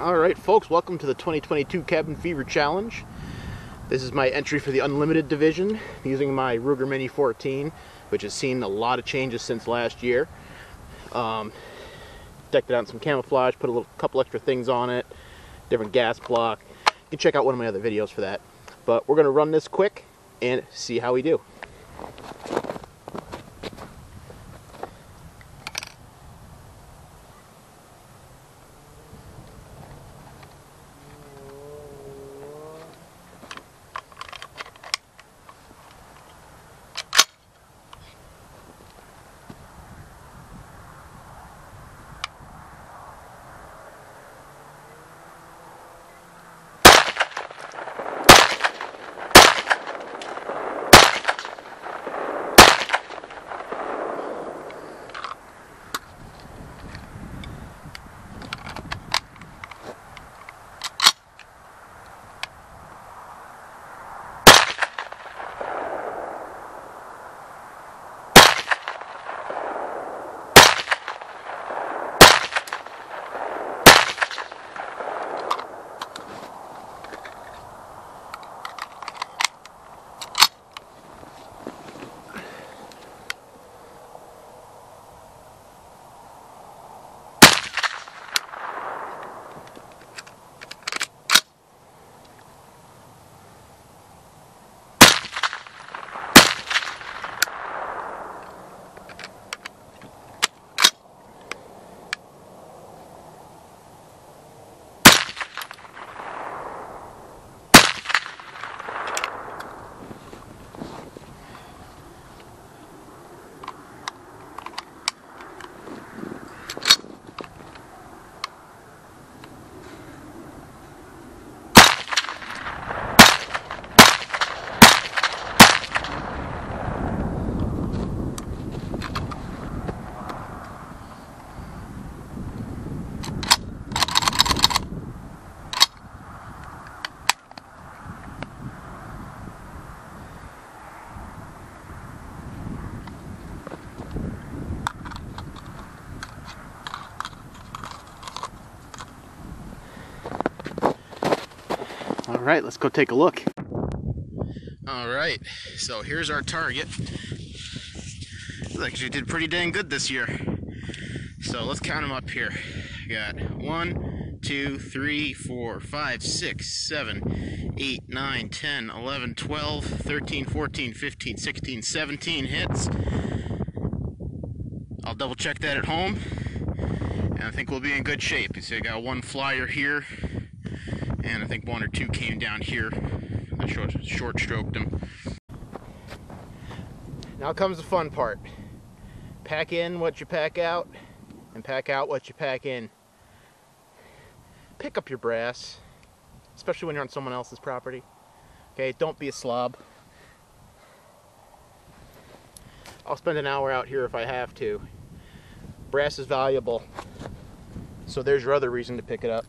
All right, folks, welcome to the 2022 Cabin Fever Challenge. This is my entry for the Unlimited division using my Ruger Mini 14, which has seen a lot of changes since last year. Um, decked it out in some camouflage, put a little, couple extra things on it, different gas block. You can check out one of my other videos for that. But we're going to run this quick and see how we do. All right, let's go take a look. All right, so here's our target. Like you did pretty dang good this year. So let's count them up here. We got one, two, three, four, five, six, seven, eight, nine, 10, 11, 12, 13, 14, 15, 16, 17 hits. I'll double check that at home. And I think we'll be in good shape. You see I got one flyer here and I think one or two came down here. I short, short stroked them. Now comes the fun part. Pack in what you pack out, and pack out what you pack in. Pick up your brass, especially when you're on someone else's property. Okay, don't be a slob. I'll spend an hour out here if I have to. Brass is valuable, so there's your other reason to pick it up.